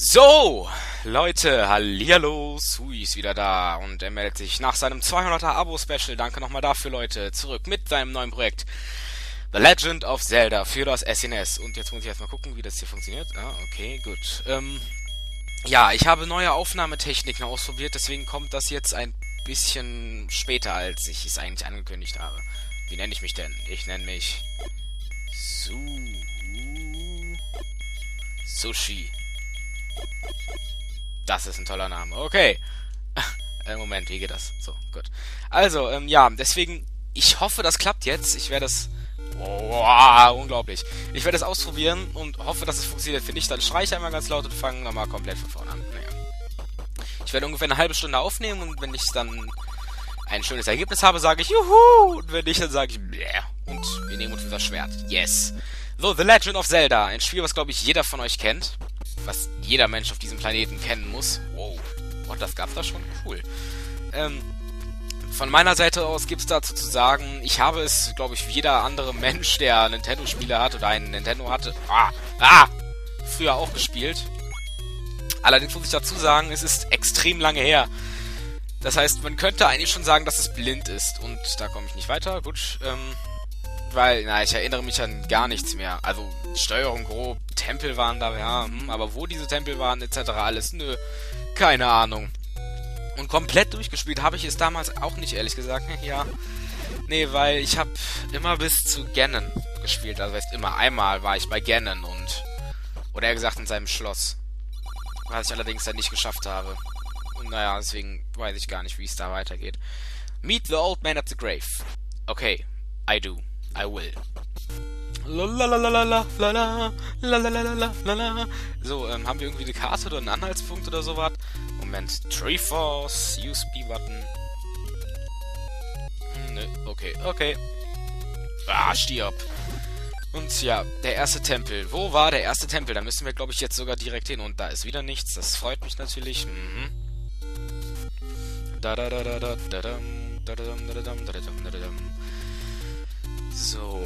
So, Leute, hallihallo, Sui ist wieder da und er meldet sich nach seinem 200er Abo-Special, danke nochmal dafür, Leute, zurück mit seinem neuen Projekt The Legend of Zelda für das SNES. Und jetzt muss ich erstmal gucken, wie das hier funktioniert. Ah, okay, gut. Ähm, ja, ich habe neue Aufnahmetechniken ausprobiert, deswegen kommt das jetzt ein bisschen später, als ich es eigentlich angekündigt habe. Wie nenne ich mich denn? Ich nenne mich Su Sushi. Das ist ein toller Name. Okay. äh, Moment, wie geht das? So, gut. Also, ähm, ja, deswegen, ich hoffe, das klappt jetzt. Ich werde es... Oh, unglaublich. Ich werde es ausprobieren und hoffe, dass es funktioniert. Wenn nicht, dann schreie ich einmal ganz laut und fange nochmal komplett von vorne an. Naja. Ich werde ungefähr eine halbe Stunde aufnehmen und wenn ich dann ein schönes Ergebnis habe, sage ich Juhu! Und wenn nicht, dann sage ich Bläh. Und wir nehmen uns unser Schwert. Yes. So, The Legend of Zelda. Ein Spiel, was, glaube ich, jeder von euch kennt was jeder Mensch auf diesem Planeten kennen muss. Wow. Oh, das gab's da schon? Cool. Ähm, von meiner Seite aus gibt's dazu zu sagen, ich habe es, glaube ich, wie jeder andere Mensch, der Nintendo-Spiele hat oder einen Nintendo hatte, ah, ah, früher auch gespielt. Allerdings muss ich dazu sagen, es ist extrem lange her. Das heißt, man könnte eigentlich schon sagen, dass es blind ist. Und da komme ich nicht weiter. Gut, ähm, weil, na, ich erinnere mich an gar nichts mehr. Also, Steuerung grob, Tempel waren da, ja, hm, aber wo diese Tempel waren, etc., alles, nö, keine Ahnung. Und komplett durchgespielt habe ich es damals auch nicht, ehrlich gesagt, ja. Nee, weil ich habe immer bis zu Ganon gespielt, also heißt immer einmal war ich bei Ganon und, oder eher gesagt in seinem Schloss. Was ich allerdings dann nicht geschafft habe. Und naja, deswegen weiß ich gar nicht, wie es da weitergeht. Meet the old man at the grave. Okay, I do. I will. So, ähm, haben wir irgendwie eine Karte oder einen Anhaltspunkt oder sowas? Moment. Treeforce, use B-Button. Hm, ne, okay, okay. Ah, stirb. Und ja, der erste Tempel. Wo war der erste Tempel? Da müssen wir, glaube ich, jetzt sogar direkt hin. Und da ist wieder nichts. Das freut mich natürlich. Mhm. Da da da da da da da da da da da da da da da so,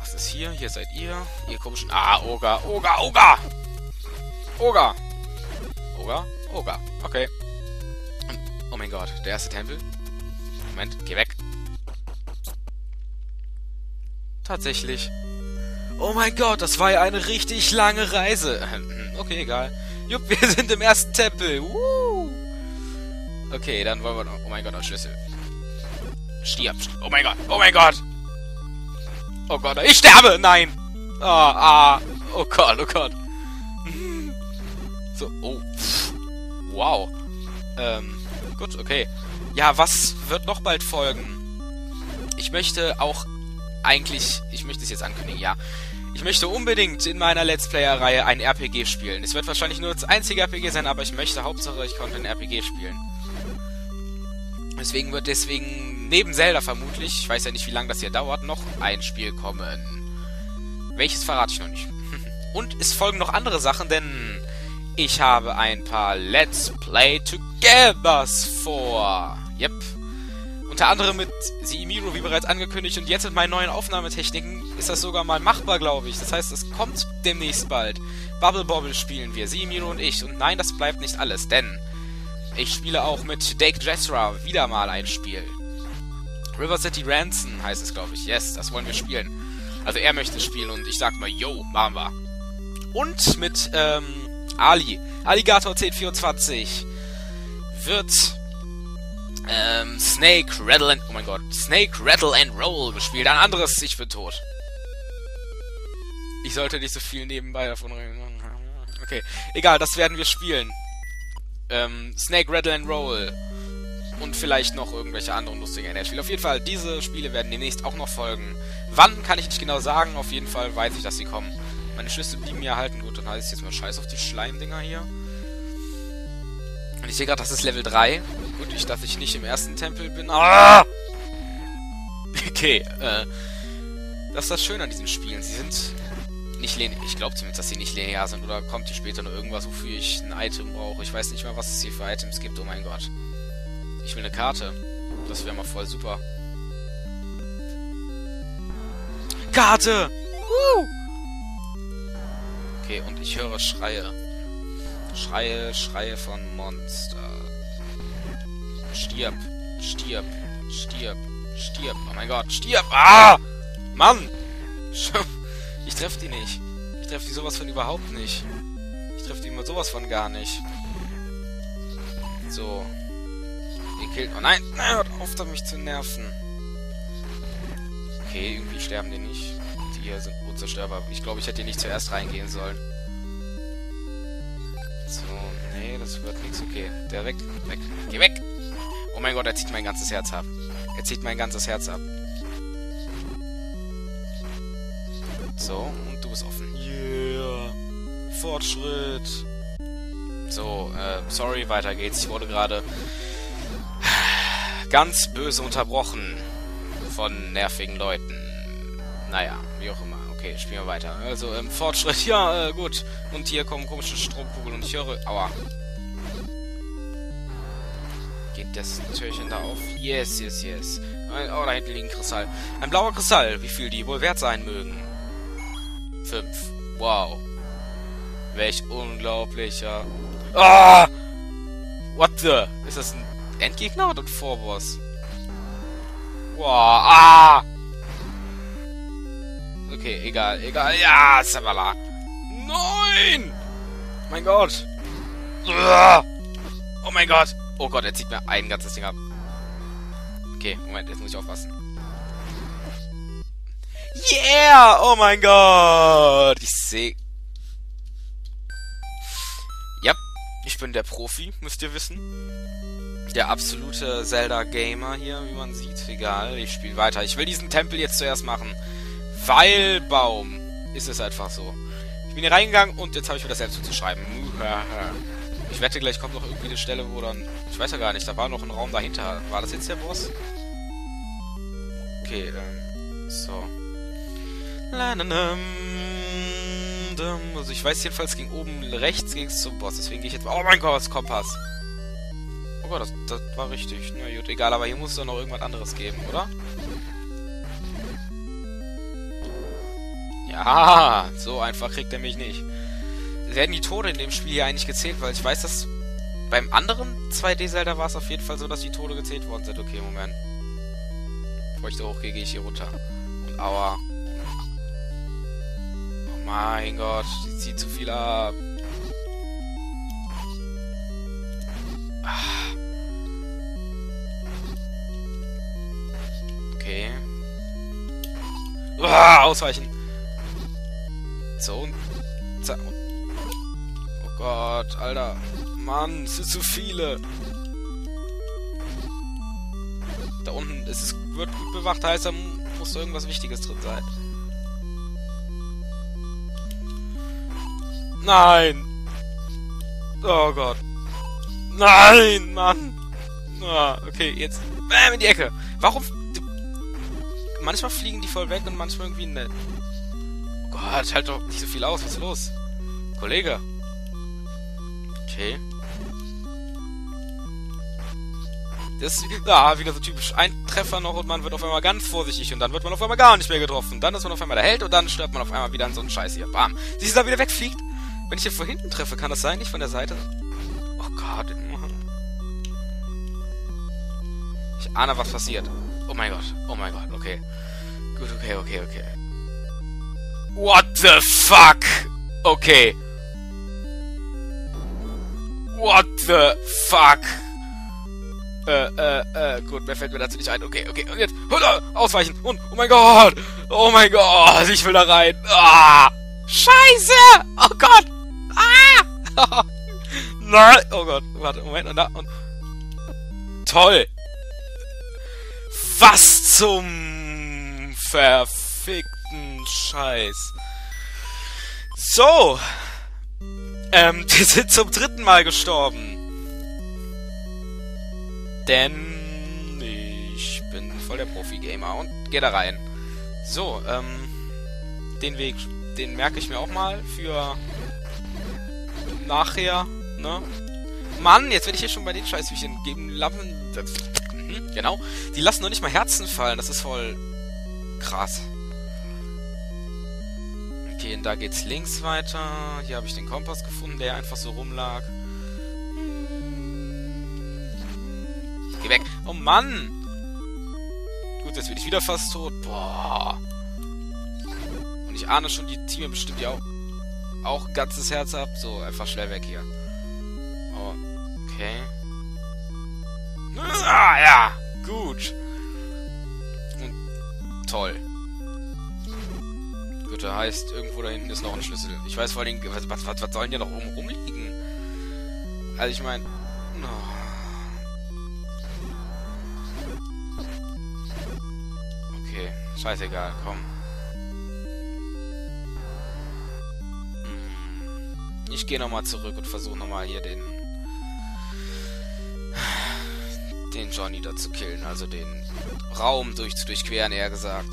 was ist hier? Hier seid ihr. Ihr komischen... Ah, Oga, Oga, Oga! Oga! Oga, Oga. Okay. Oh mein Gott, der erste Tempel. Moment, geh weg. Tatsächlich. Oh mein Gott, das war ja eine richtig lange Reise. Okay, egal. Jupp, wir sind im ersten Tempel. Woo! Okay, dann wollen wir noch... Oh mein Gott, ein Schlüssel. Stirb. Oh mein Gott. Oh mein Gott. Oh Gott, ich sterbe! Nein! Ah, ah. Oh Gott, oh Gott. So, oh. Wow. Ähm, gut, okay. Ja, was wird noch bald folgen? Ich möchte auch eigentlich, ich möchte es jetzt ankündigen, ja. Ich möchte unbedingt in meiner Let's Player-Reihe ein RPG spielen. Es wird wahrscheinlich nur das einzige RPG sein, aber ich möchte Hauptsache, ich konnte ein RPG spielen. Deswegen wird deswegen neben Zelda vermutlich, ich weiß ja nicht, wie lange das hier dauert, noch ein Spiel kommen. Welches verrate ich noch nicht. Und es folgen noch andere Sachen, denn ich habe ein paar Let's Play Togethers vor. Yep. Unter anderem mit Siimiro, wie bereits angekündigt, und jetzt mit meinen neuen Aufnahmetechniken ist das sogar mal machbar, glaube ich. Das heißt, es kommt demnächst bald. Bubble Bobble spielen wir, Siimiro und ich. Und nein, das bleibt nicht alles, denn ich spiele auch mit Dake Jessra wieder mal ein Spiel. River City Ransom heißt es, glaube ich. Yes, das wollen wir spielen. Also er möchte spielen und ich sag mal, yo, machen wir. Und mit ähm, Ali, Alligator 1024, wird ähm, Snake Rattle and... Oh mein Gott. Snake Rattle and Roll gespielt. Ein anderes Ich bin tot. Ich sollte nicht so viel nebenbei davon reden. Okay, egal, das werden wir spielen ähm, Snake Rattle and Roll und vielleicht noch irgendwelche anderen lustigen NR-Spiele. Auf jeden Fall, diese Spiele werden demnächst auch noch folgen. Wann, kann ich nicht genau sagen. Auf jeden Fall weiß ich, dass sie kommen. Meine Schlüssel blieben mir erhalten. Gut, dann heißt es jetzt mal Scheiß auf die Schleimdinger hier. Und ich sehe gerade, das ist Level 3. Gut, ich, dass ich nicht im ersten Tempel bin. Ah! Okay, äh... Das ist das Schöne an diesen Spielen. Sie sind nicht linear. Ich glaube zumindest, dass sie nicht linear sind. Oder kommt hier später noch irgendwas, wofür ich ein Item brauche. Ich weiß nicht mal, was es hier für Items gibt. Oh mein Gott. Ich will eine Karte. Das wäre mal voll super. Karte! Uh! Okay, und ich höre Schreie. Schreie, Schreie von Monster. Stirb, stirb, stirb, stirb. Oh mein Gott, stirb! Ah! Mann! Ich treffe die nicht. Ich treffe die sowas von überhaupt nicht. Ich treffe die immer sowas von gar nicht. So. Killt... Oh nein! Nein, hört auf, da mich zu nerven. Okay, irgendwie sterben die nicht. Die hier sind unzerstörbar. Ich glaube, ich hätte hier nicht zuerst reingehen sollen. So, nee, das wird nichts. Okay, der weg, weg. Geh weg! Oh mein Gott, er zieht mein ganzes Herz ab. Er zieht mein ganzes Herz ab. So, und du bist offen. Yeah! Fortschritt! So, äh, sorry, weiter geht's. Ich wurde gerade ganz böse unterbrochen von nervigen Leuten. Naja, wie auch immer. Okay, spielen wir weiter. Also, ähm, Fortschritt. Ja, äh, gut. Und hier kommen komische Stromkugeln und ich höre... Aua. Geht das Türchen da auf? Yes, yes, yes. Oh, da hinten liegt ein Kristall. Ein blauer Kristall. Wie viel die wohl wert sein mögen? Fünf. Wow. Welch unglaublicher... Ah! What the? Ist das ein Endgegner oder ein Vorboss? Wow. Ah! Okay, egal, egal. Ja, Sabala. Nein! Mein Gott. Oh mein Gott. Oh Gott, er zieht mir ein ganzes Ding ab. Okay, Moment, jetzt muss ich aufpassen. Yeah! Oh mein Gott! Ich sehe... Ja, ich bin der Profi, müsst ihr wissen. Der absolute Zelda-Gamer hier, wie man sieht. Egal, ich spiele weiter. Ich will diesen Tempel jetzt zuerst machen. Pfeilbaum. Ist es einfach so. Ich bin hier reingegangen und jetzt habe ich mir das selbst zuzuschreiben. Ich wette, gleich kommt noch irgendwie eine Stelle, wo dann... Ich weiß ja gar nicht, da war noch ein Raum dahinter. War das jetzt der Boss? Okay, ähm... So. Also ich weiß jedenfalls, ging oben rechts ging es zum Boss. Deswegen gehe ich jetzt... Oh mein Gott, Kompass. Gott, das, das war richtig. Na gut, egal. Aber hier muss es doch noch irgendwas anderes geben, oder? Ja, so einfach kriegt er mich nicht. Werden die Tode in dem Spiel hier eigentlich gezählt? Weil ich weiß, dass beim anderen 2D-Zelda war es auf jeden Fall so, dass die Tode gezählt worden sind. Okay, Moment. Bevor ich da hochgehe, gehe ich hier runter. Und aua. Oh mein Gott, die zieht zu viel ab. Uah, ausweichen. So, und... Zack. Oh Gott, Alter. Mann, es sind zu viele. Da unten ist es wird gut bewacht, heißt, da muss irgendwas Wichtiges drin sein. Nein! Oh Gott. Nein, Mann! Ah, okay, jetzt. Bäm, in die Ecke. Warum... Manchmal fliegen die voll weg und manchmal irgendwie nicht. Gott, halt doch nicht so viel aus. Was ist los? Kollege. Okay. Das ist ah, wieder so typisch. Ein Treffer noch und man wird auf einmal ganz vorsichtig und dann wird man auf einmal gar nicht mehr getroffen. Dann ist man auf einmal der Held und dann stirbt man auf einmal wieder an so einen Scheiß hier. Bam. Siehst du, da wieder wegfliegt? Wenn ich hier von hinten treffe, kann das sein? Nicht von der Seite? Oh Gott. Ich ahne, was passiert. Oh mein Gott. Oh mein Gott. Okay. Gut, okay, okay, okay. What the fuck? Okay. What the fuck? Äh, äh, äh, gut, mehr fällt mir dazu nicht ein. Okay, okay, und jetzt, ausweichen, und, oh mein Gott, oh mein Gott, ich will da rein. Ah, Scheiße, oh Gott, ah, nein, oh Gott, warte, Moment, und da, und, toll. Was zum verfickten Scheiß. So. Ähm, wir sind zum dritten Mal gestorben. Denn ich bin voll der Profi-Gamer und geh da rein. So, ähm, den Weg, den merke ich mir auch mal für nachher, ne? Mann, jetzt werde ich hier schon bei den Scheißhüchen geben. Lappen. Mhm, genau. Die lassen noch nicht mal Herzen fallen. Das ist voll krass. Okay, gehen. Da geht's links weiter. Hier habe ich den Kompass gefunden, der einfach so rumlag. Geh weg. Oh Mann! Gut, jetzt bin ich wieder fast tot. Boah. Und ich ahne schon, die Team bestimmt ja auch, auch ganzes Herz ab. So, einfach schnell weg hier. Okay. Toll. Gut, das heißt, irgendwo da hinten ist noch ein Schlüssel. Ich weiß vor allem, was, was, was sollen hier noch oben rumliegen? Also ich meine... Oh. Okay, scheißegal, komm. Hm. Ich gehe nochmal zurück und versuche nochmal hier den... den Johnny da zu killen. Also den Raum durch, zu durchqueren, eher gesagt.